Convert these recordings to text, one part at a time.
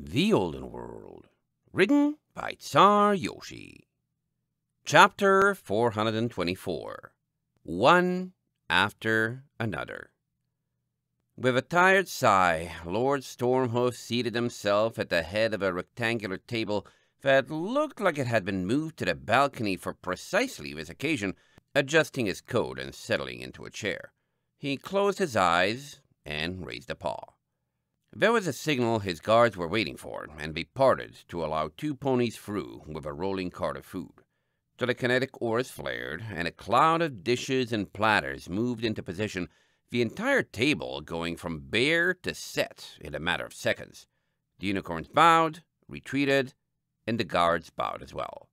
The Olden World, written by Czar Yoshi. Chapter 424 One After Another. With a tired sigh, Lord Stormhoof seated himself at the head of a rectangular table that looked like it had been moved to the balcony for precisely this occasion, adjusting his coat and settling into a chair. He closed his eyes and raised a paw. There was a signal his guards were waiting for, and they parted to allow two ponies through with a rolling cart of food. So the kinetic oars flared, and a cloud of dishes and platters moved into position, the entire table going from bare to set in a matter of seconds. The unicorns bowed, retreated, and the guards bowed as well.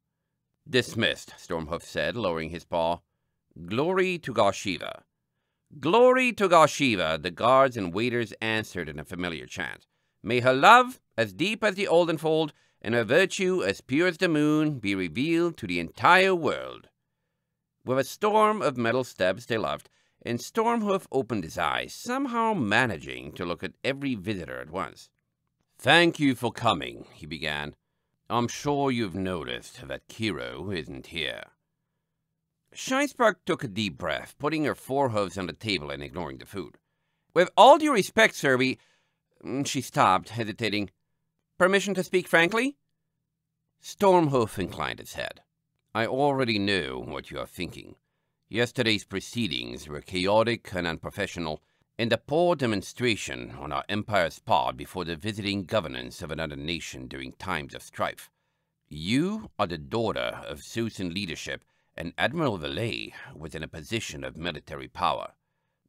Dismissed, Stormhoof said, lowering his paw. Glory to Gashiva. Glory to Gashiva, the guards and waiters answered in a familiar chant. May her love, as deep as the olden fold, and her virtue as pure as the moon, be revealed to the entire world. With a storm of metal steps they left, and Stormhoof opened his eyes, somehow managing to look at every visitor at once. Thank you for coming, he began. I'm sure you've noticed that Kiro isn't here. Shinespark took a deep breath, putting her forehoofs on the table and ignoring the food. With all due respect, we... Mm, she stopped, hesitating. Permission to speak frankly? Stormhoof inclined his head. I already know what you are thinking. Yesterday's proceedings were chaotic and unprofessional, and a poor demonstration on our empire's part before the visiting governance of another nation during times of strife. You are the daughter of Sarusian leadership and Admiral Valet was in a position of military power.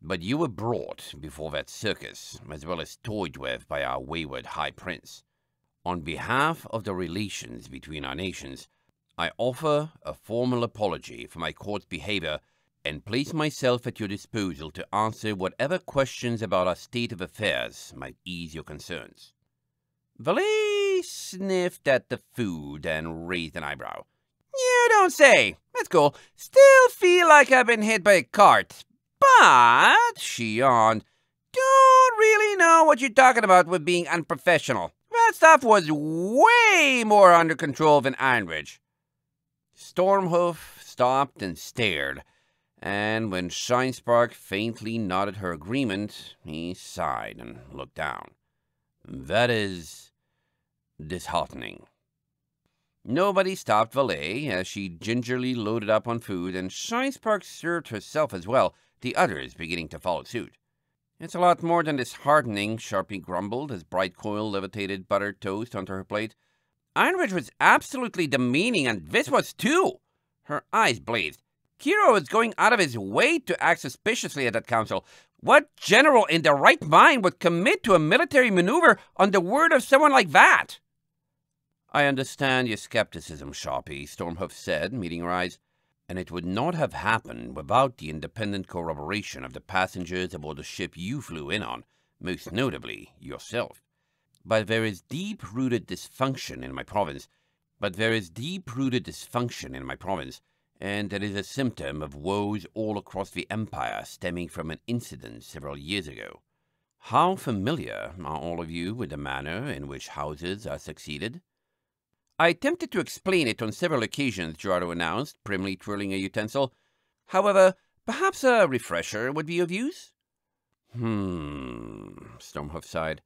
But you were brought before that circus, as well as toyed with by our wayward High Prince. On behalf of the relations between our nations, I offer a formal apology for my court's behavior and place myself at your disposal to answer whatever questions about our state of affairs might ease your concerns. Valet sniffed at the food and raised an eyebrow. You don't say. That's cool. Still feel like I've been hit by a cart. But, she yawned, don't really know what you're talking about with being unprofessional. That stuff was way more under control than Ironridge. Stormhoof stopped and stared, and when Shinespark faintly nodded her agreement, he sighed and looked down. That is disheartening. Nobody stopped Valet as she gingerly loaded up on food, and Shinespark served herself as well, the others beginning to follow suit. It's a lot more than disheartening, Sharpie grumbled as Bright Coil levitated buttered toast onto her plate. Ironridge was absolutely demeaning, and this was too. Her eyes blazed. Kiro was going out of his way to act suspiciously at that council. What general in their right mind would commit to a military maneuver on the word of someone like that? I understand your skepticism, Sharpie, Stormhoof said, meeting her eyes, and it would not have happened without the independent corroboration of the passengers aboard the ship you flew in on, most notably yourself. But there is deep-rooted dysfunction in my province. But there is deep-rooted dysfunction in my province, and it is a symptom of woes all across the empire stemming from an incident several years ago. How familiar are all of you with the manner in which houses are succeeded? I attempted to explain it on several occasions, Gerardo announced, primly twirling a utensil. However, perhaps a refresher would be of use? Hmm, Stormhoof sighed.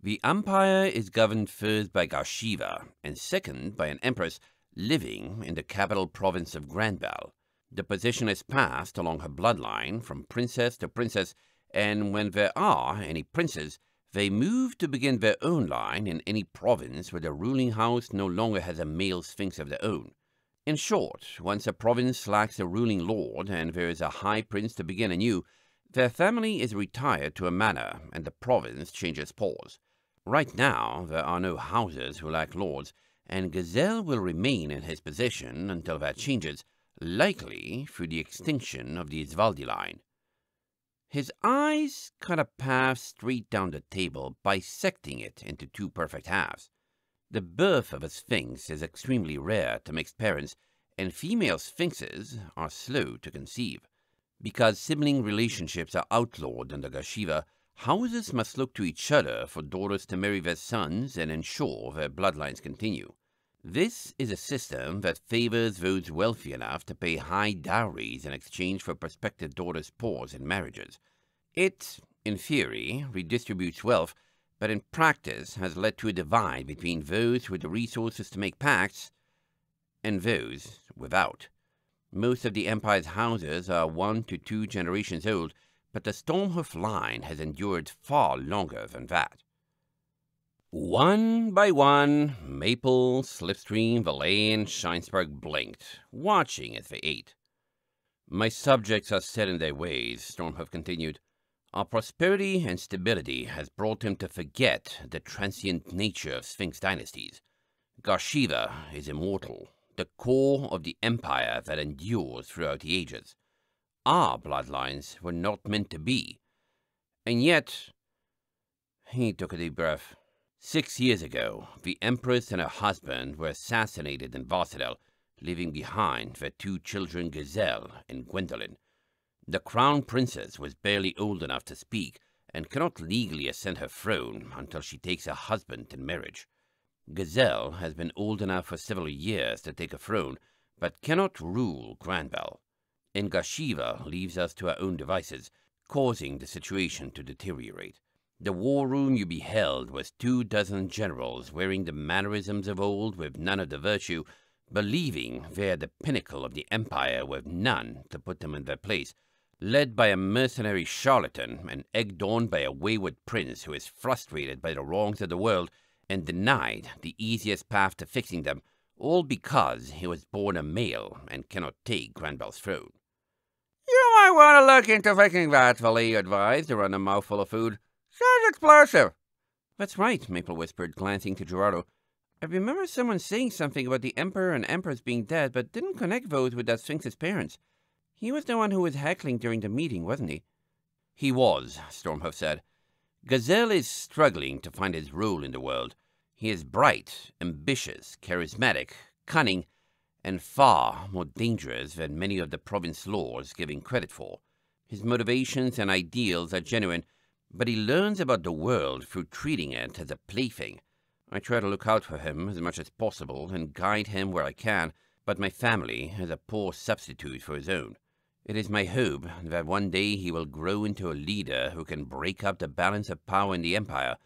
The empire is governed first by Gashiva, and second by an empress living in the capital province of Grandval. The position is passed along her bloodline from princess to princess, and when there are any princes, they move to begin their own line in any province where the ruling house no longer has a male sphinx of their own. In short, once a province lacks a ruling lord and there is a high prince to begin anew, their family is retired to a manor and the province changes paws. Right now, there are no houses who lack lords, and Gazelle will remain in his position until that changes, likely through the extinction of the Isvaldi line. His eyes cut a path straight down the table, bisecting it into two perfect halves. The birth of a sphinx is extremely rare to mixed parents, and female sphinxes are slow to conceive. Because sibling relationships are outlawed under Gashiva, houses must look to each other for daughters to marry their sons and ensure their bloodlines continue. This is a system that favors those wealthy enough to pay high dowries in exchange for prospective daughters' pause in marriages. It, in theory, redistributes wealth, but in practice has led to a divide between those with the resources to make pacts and those without. Most of the Empire's houses are one to two generations old, but the Stormhoof line has endured far longer than that. One by one, Maple, Slipstream, Valet, and Shinespark blinked, watching as they ate. My subjects are set in their ways, Stormhoof continued. Our prosperity and stability has brought them to forget the transient nature of Sphinx dynasties. Garshiva is immortal, the core of the empire that endures throughout the ages. Our bloodlines were not meant to be. And yet, he took a deep breath. Six years ago, the Empress and her husband were assassinated in Varsadel, leaving behind their two children Gazelle and Gwendolen. The crown princess was barely old enough to speak and cannot legally ascend her throne until she takes a husband in marriage. Gazelle has been old enough for several years to take a throne, but cannot rule Granbell. And Garshiva leaves us to our own devices, causing the situation to deteriorate. The war room you beheld was two dozen generals wearing the mannerisms of old with none of the virtue, believing they're the pinnacle of the empire with none to put them in their place, led by a mercenary charlatan and egged on by a wayward prince who is frustrated by the wrongs of the world and denied the easiest path to fixing them, all because he was born a male and cannot take Granbell's throne. You might want to look into fixing that, Valet advised, around a mouthful of food. Sounds explosive. That's right, Maple whispered, glancing to Gerardo. I remember someone saying something about the Emperor and Empress being dead, but didn't connect those with that Sphinx's parents. He was the one who was heckling during the meeting, wasn't he? He was, Stormhoof said. Gazelle is struggling to find his role in the world. He is bright, ambitious, charismatic, cunning, and far more dangerous than many of the province lords give him credit for. His motivations and ideals are genuine, but he learns about the world through treating it as a plaything. I try to look out for him as much as possible and guide him where I can, but my family is a poor substitute for his own. It is my hope that one day he will grow into a leader who can break up the balance of power in the Empire,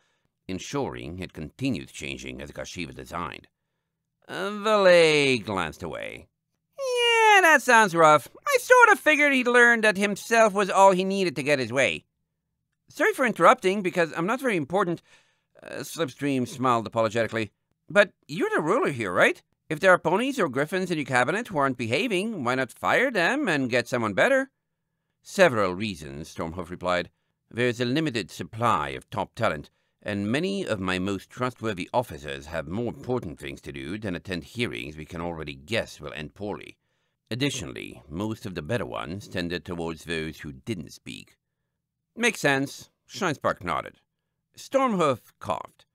ensuring it continues changing as Garshiva designed. Uh, Valet glanced away. Yeah, that sounds rough. I sort of figured he'd learned that himself was all he needed to get his way. Sorry for interrupting, because I'm not very important. Uh, Slipstream smiled apologetically. But you're the ruler here, right? If there are ponies or griffins in your cabinet who aren't behaving, why not fire them and get someone better? Several reasons, Stormhoof replied. There's a limited supply of top talent, and many of my most trustworthy officers have more important things to do than attend hearings we can already guess will end poorly. Additionally, most of the better ones tended towards those who didn't speak. Makes sense. Shinespark nodded. Stormhoof coughed.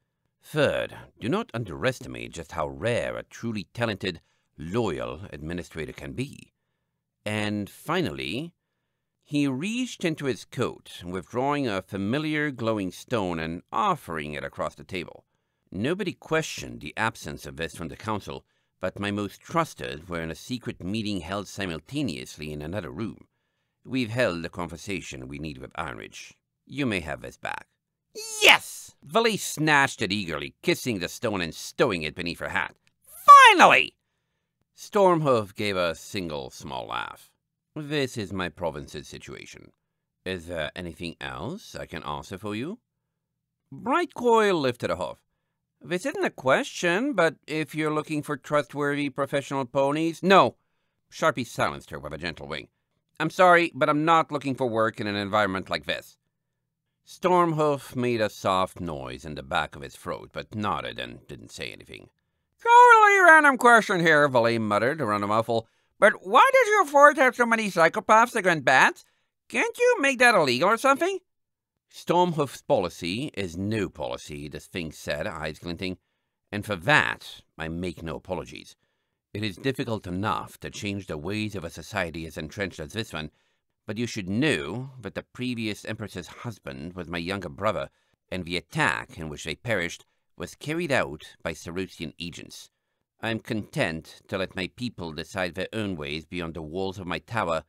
Third, do not underestimate just how rare a truly talented, loyal administrator can be. And finally, he reached into his coat, withdrawing a familiar glowing stone and offering it across the table. Nobody questioned the absence of this from the council, but my most trusted were in a secret meeting held simultaneously in another room. We've held the conversation we need with Ironridge. You may have this back. Yes! Valet snatched it eagerly, kissing the stone and stowing it beneath her hat. Finally! Stormhoof gave a single small laugh. This is my province's situation. Is there anything else I can answer for you? Brightcoil lifted a hoof. This isn't a question, but if you're looking for trustworthy professional ponies... No! Sharpie silenced her with a gentle wing. I'm sorry, but I'm not looking for work in an environment like this. Stormhoof made a soft noise in the back of his throat, but nodded and didn't say anything. Totally random question here, Valet muttered around a muffle. But why does your fort have so many psychopaths that gun bats? Can't you make that illegal or something? Stormhoof's policy is no policy, the Sphinx said, eyes glinting. And for that, I make no apologies. It is difficult enough to change the ways of a society as entrenched as this one, But you should know that the previous Empress's husband was my younger brother, and the attack in which they perished was carried out by Sarusian agents. I am content to let my people decide their own ways beyond the walls of my tower,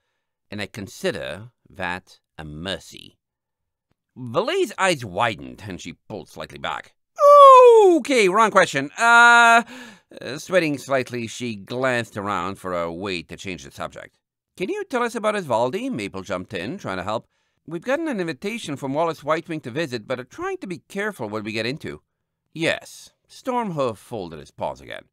and I consider that a mercy. Valet's eyes widened, and she pulled slightly back. Okay, wrong question. Uh, Uh, sweating slightly, she glanced around for a way to change the subject. Can you tell us about Isvaldi? Maple jumped in, trying to help. We've gotten an invitation from Wallace Whitewing to visit, but uh, are trying to be careful what we get into. Yes. Stormhoof folded his paws again.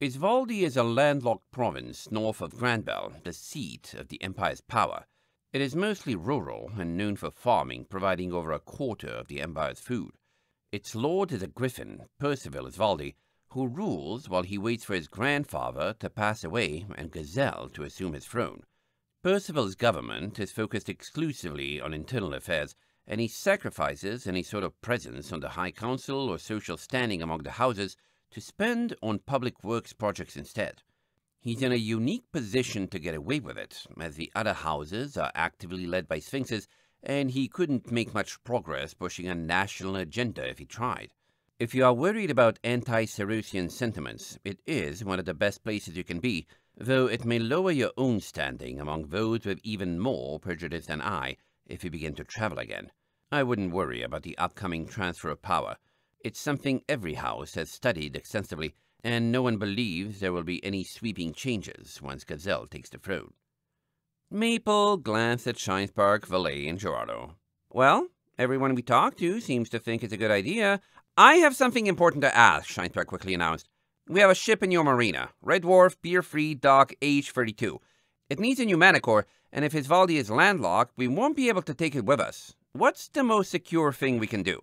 Isvaldi is a landlocked province north of Grandbel, the seat of the Empire's power. It is mostly rural and known for farming, providing over a quarter of the Empire's food. Its lord is a griffin, Percival Isvaldi, who rules while he waits for his grandfather to pass away and Gazelle to assume his throne. Percival's government is focused exclusively on internal affairs, and he sacrifices any sort of presence on the High Council or social standing among the houses to spend on public works projects instead. He's in a unique position to get away with it, as the other houses are actively led by sphinxes, and he couldn't make much progress pushing a national agenda if he tried. If you are worried about anti-Sarusian sentiments, it is one of the best places you can be, though it may lower your own standing among those with even more prejudice than I if you begin to travel again. I wouldn't worry about the upcoming transfer of power. It's something every house has studied extensively, and no one believes there will be any sweeping changes once Gazelle takes the throne. Maple glanced at Shinespark, Valet, and Gerardo. Well, everyone we talk to seems to think it's a good idea. I have something important to ask, Shinespark quickly announced. We have a ship in your marina. Red Dwarf, beer-free, dock, age 32. It needs a new mana core, and if Isvaldi is landlocked, we won't be able to take it with us. What's the most secure thing we can do?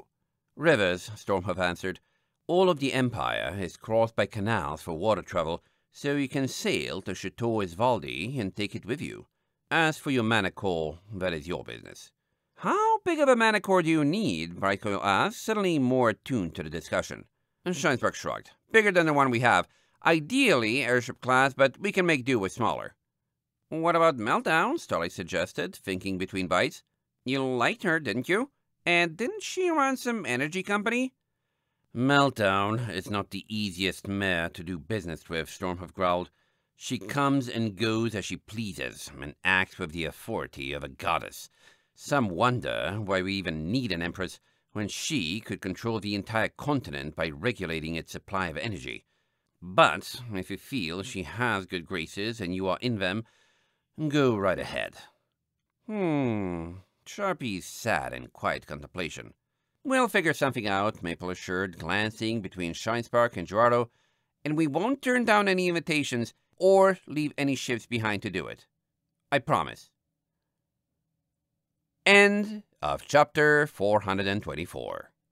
Rivers, Stormhoof answered. All of the Empire is crossed by canals for water travel, so you can sail to Chateau Isvaldi and take it with you. As for your mana core, that is your business. How big of a mana core do you need? Brightcoil asked, uh, suddenly more attuned to the discussion. And Shinespark shrugged. Bigger than the one we have. Ideally, airship class, but we can make do with smaller. What about Meltdown? Starlight suggested, thinking between bites. You liked her, didn't you? And didn't she run some energy company? Meltdown is not the easiest mare to do business with, Stormhoof growled. She comes and goes as she pleases, and acts with the authority of a goddess. Some wonder why we even need an empress when she could control the entire continent by regulating its supply of energy. But if you feel she has good graces and you are in them, go right ahead. Hmm. Sharpie sat in quiet contemplation. We'll figure something out, Maple assured, glancing between Shinespark and Gerardo, and we won't turn down any invitations or leave any ships behind to do it. I promise. End of chapter 424.